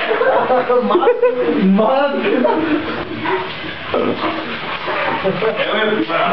Mad! Mad!